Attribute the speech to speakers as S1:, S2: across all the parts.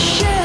S1: I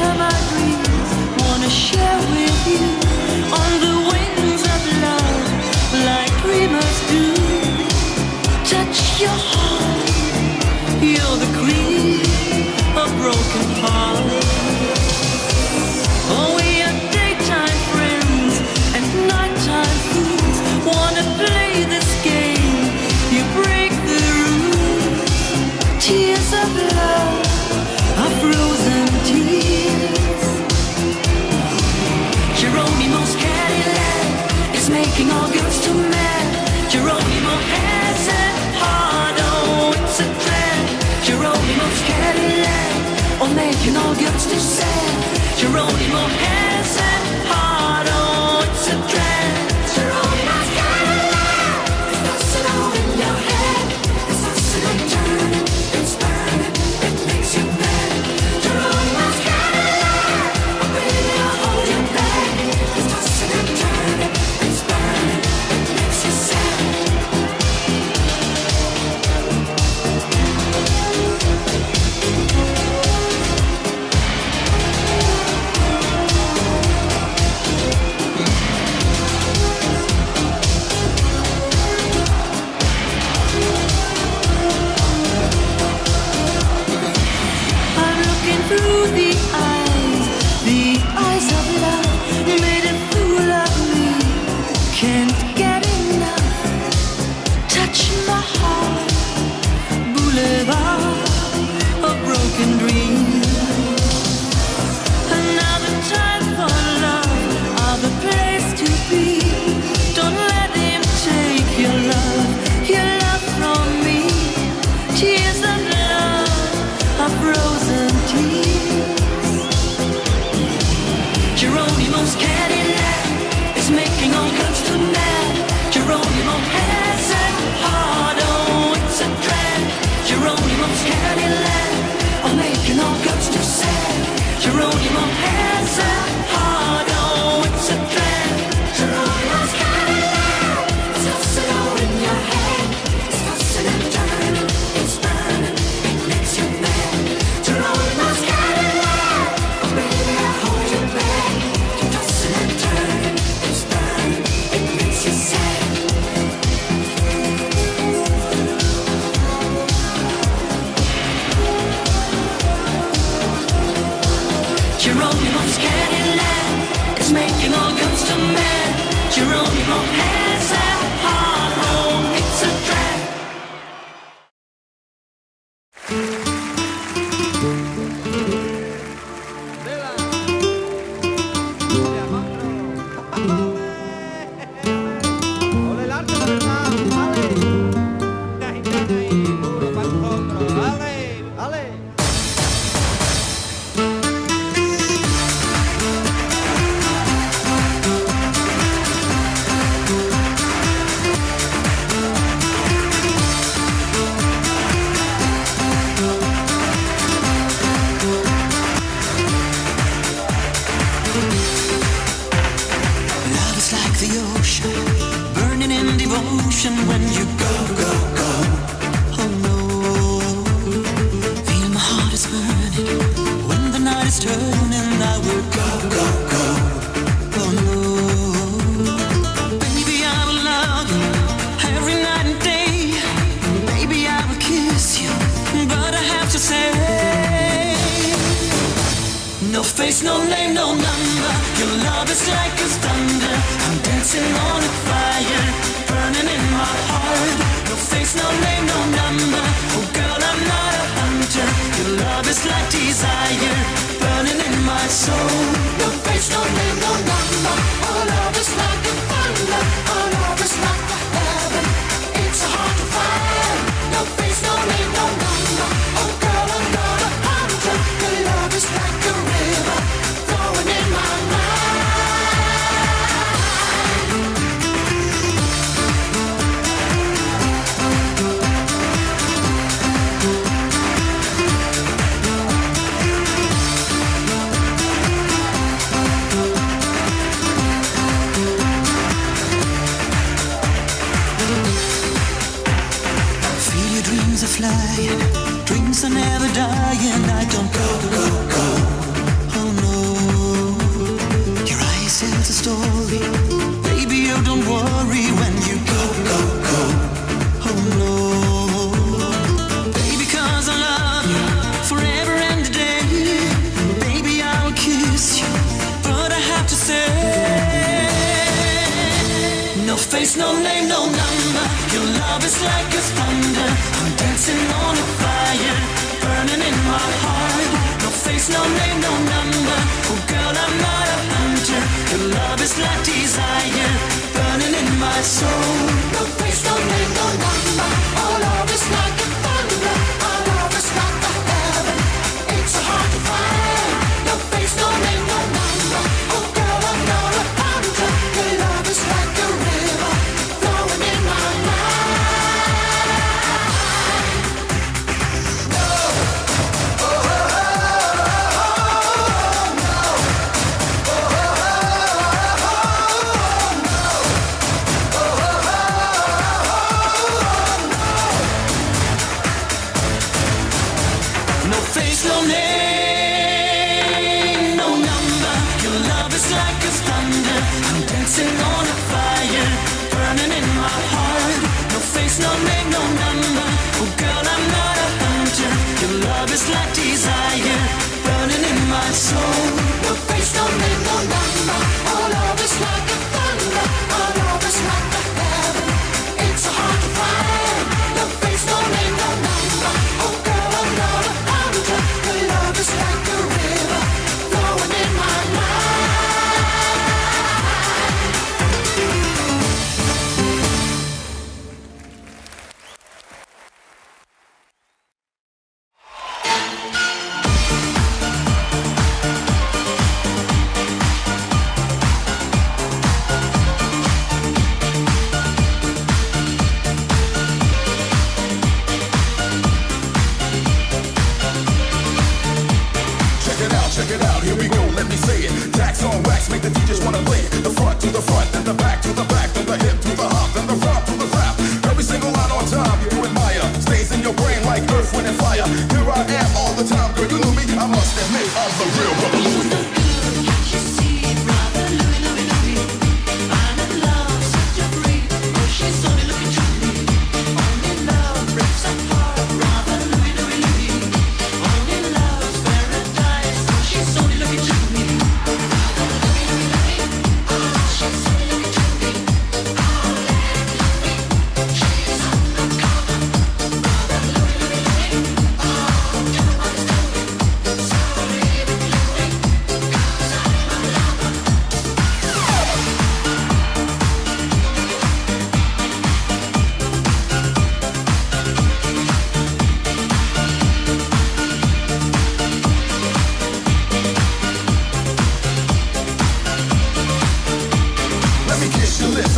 S2: No
S3: name, no number. Oh, girl, I'm not a hunter. Your love is desire burning in my soul. No place, no name, no number.
S1: All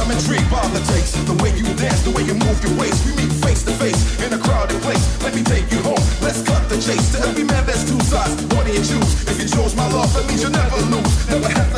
S1: I'm intrigued by the takes, the way you dance, the way you move your waist. We meet face to face in a crowded place. Let me take you home. Let's cut the chase. To every man, there's two sides. One do you choose. If you chose my love, that means you'll never lose. Never have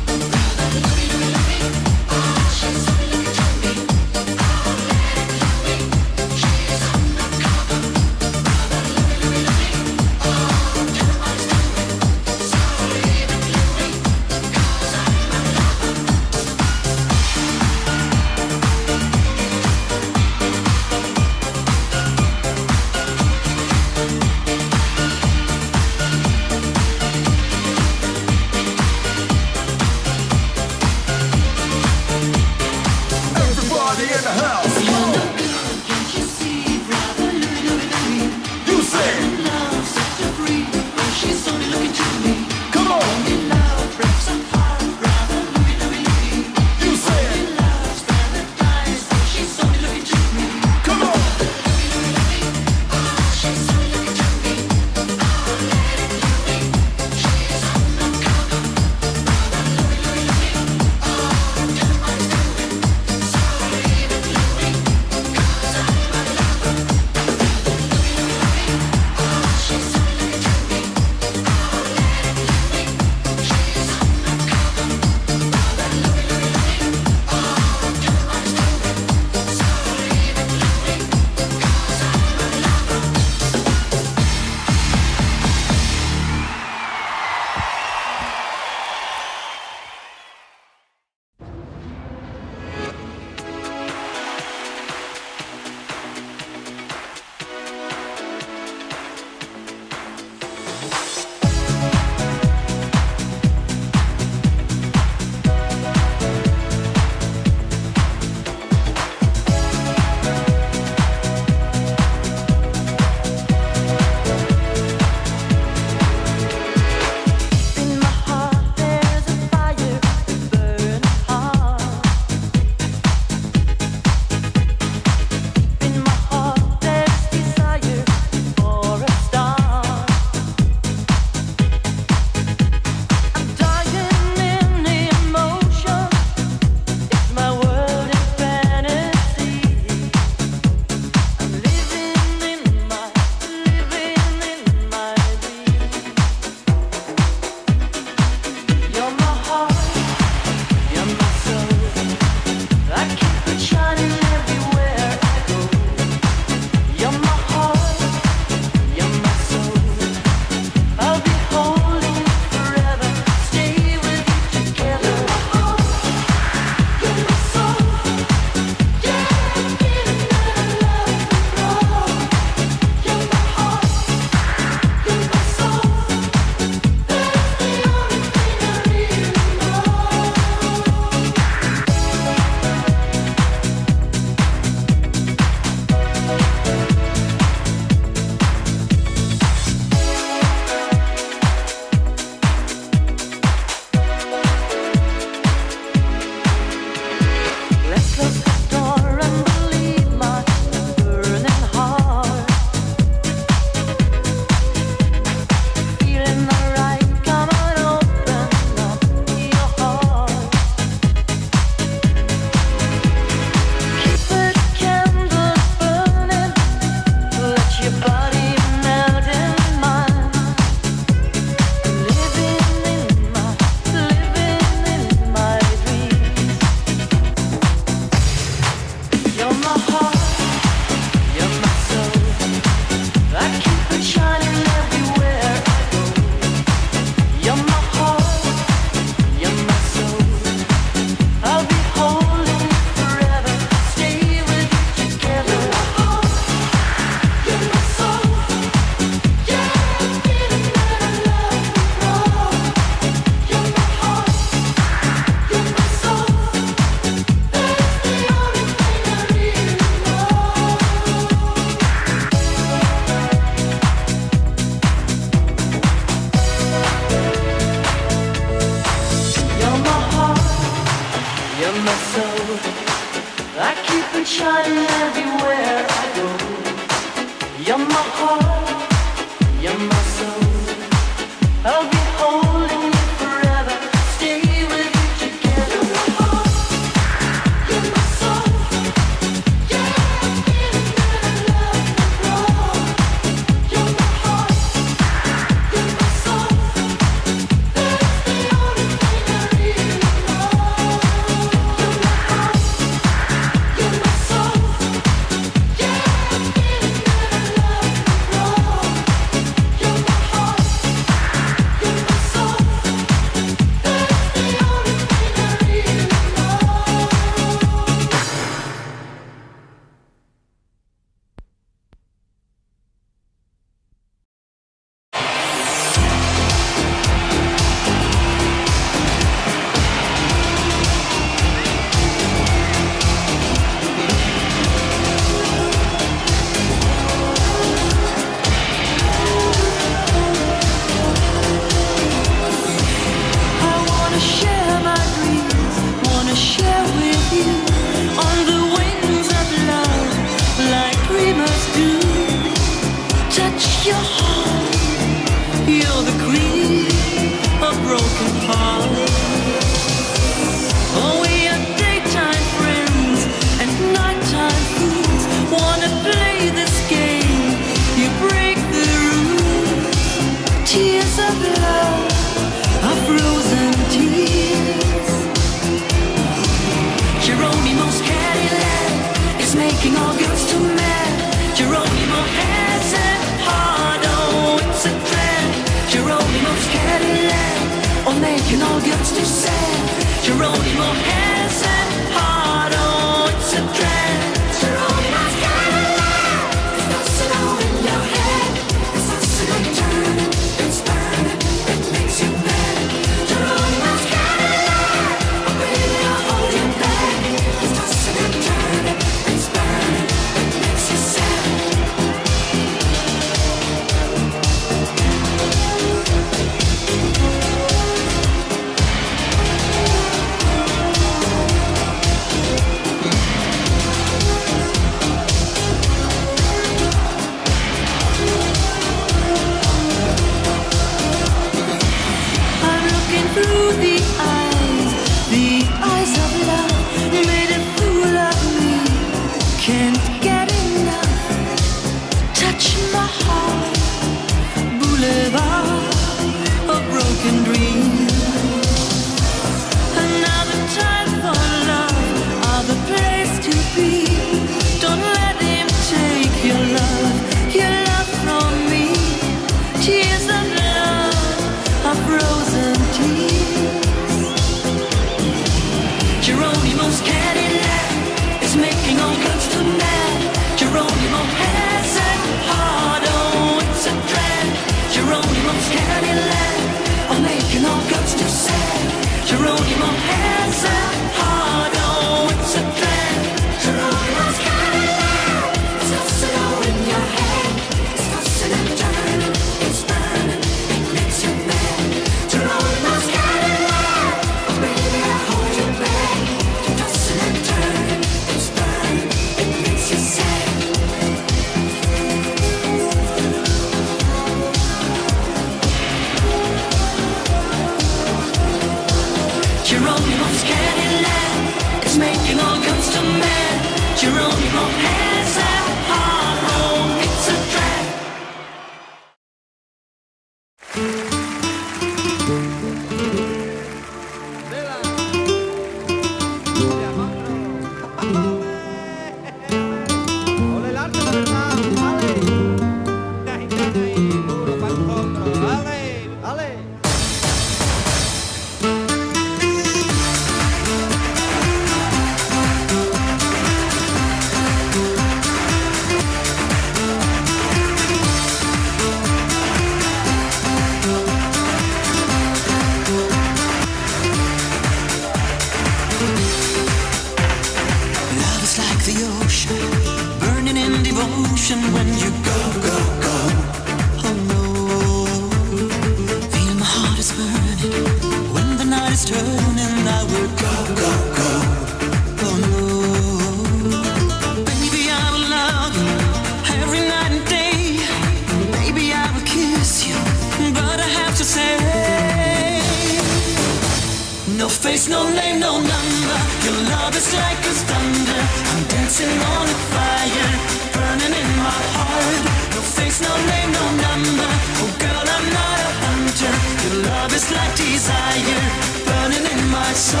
S1: Your love is like desire burning in my soul.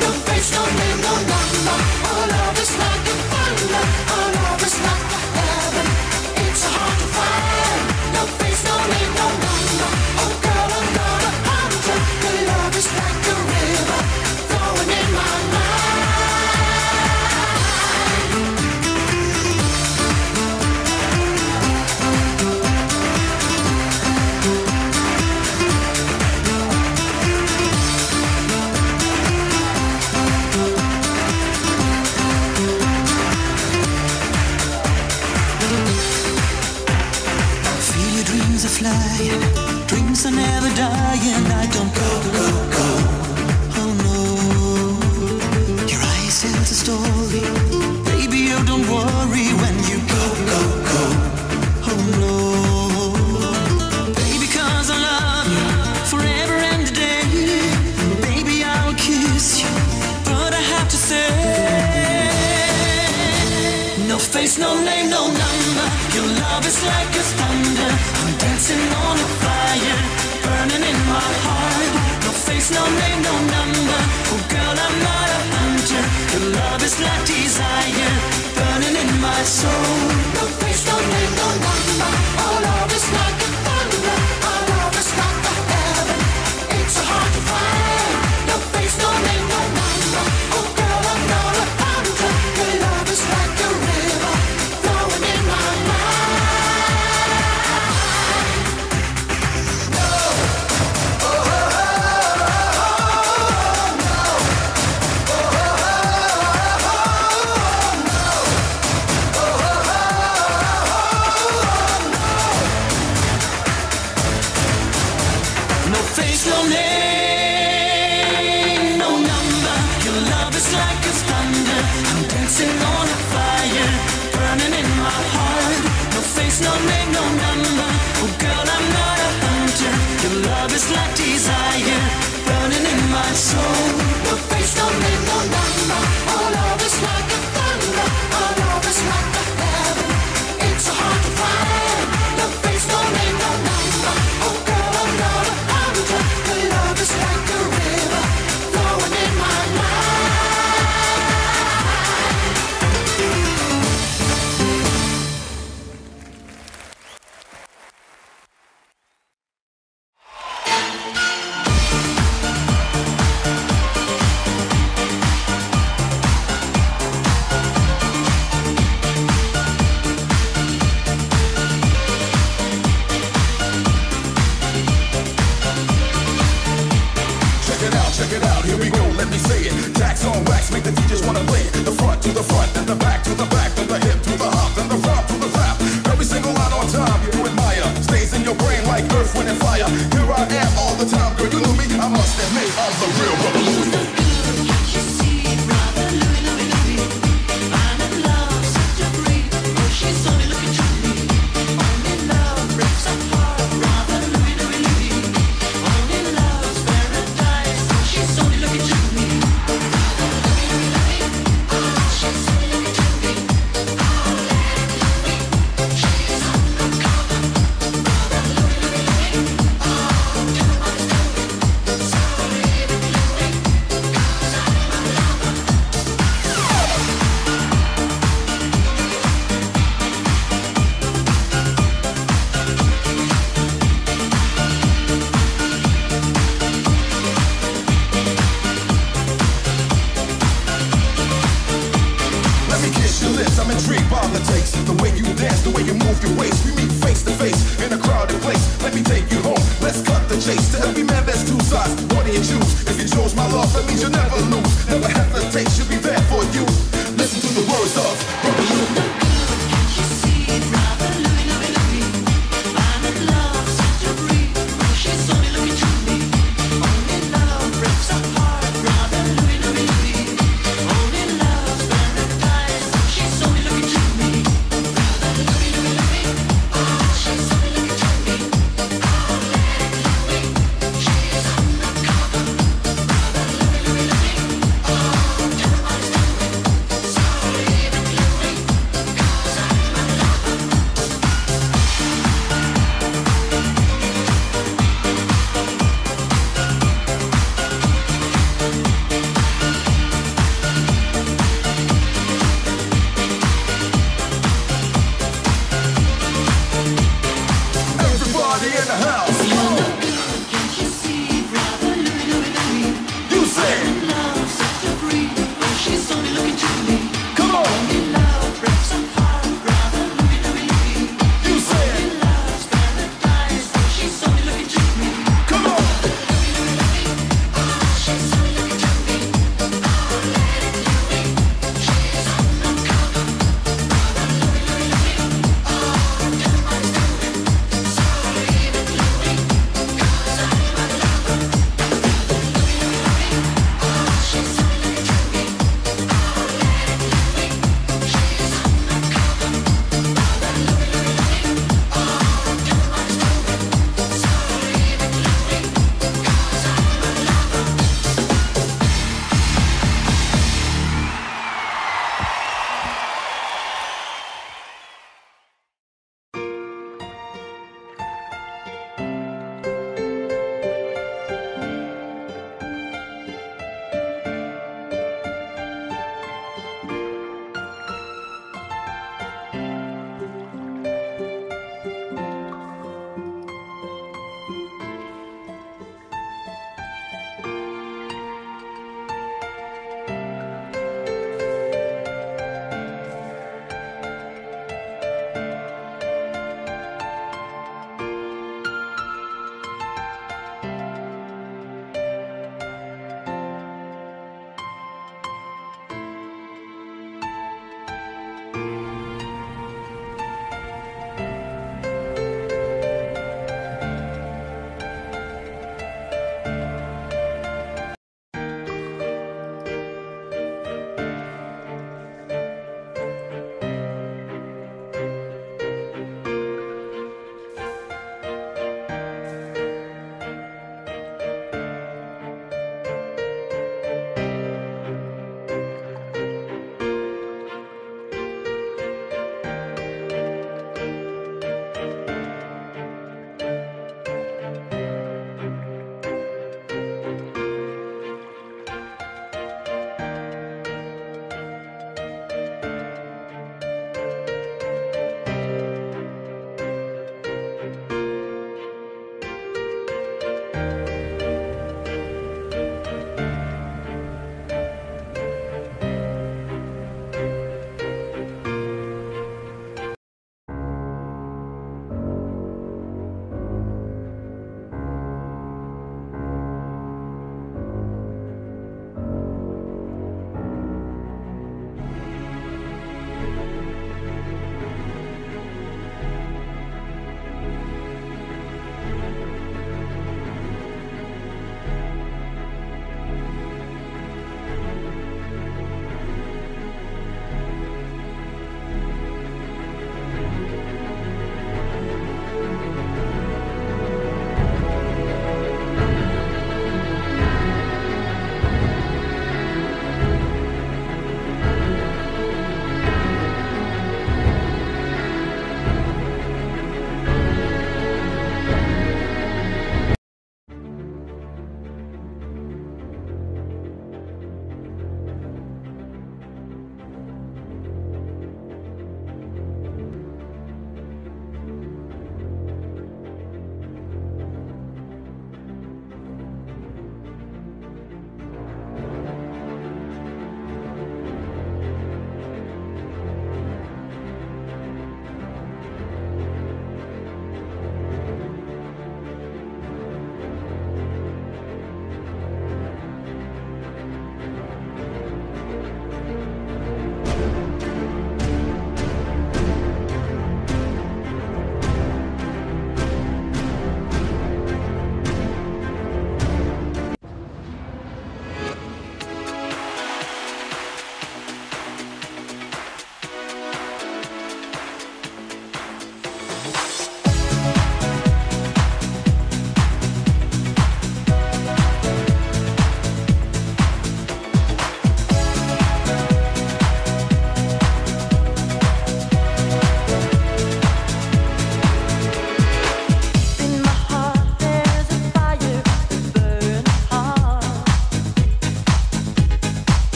S1: No face, no name, no number. no name, no number. Your love is like a thunder. I'm dancing on a fire, burning in my heart. No face, no name, no number. Oh girl, I'm not a hunter. Your love is like desire, burning in my soul. No face, no name, no number.
S4: earth, wind, and fire. Here I am all the time, girl. You know me, I must admit I'm the real revolution.